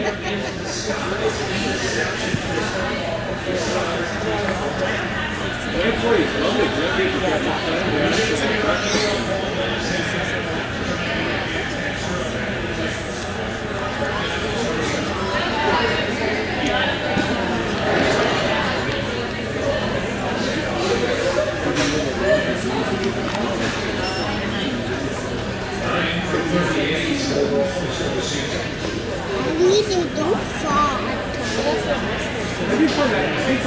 Leading don't fall. Maybe for that, I think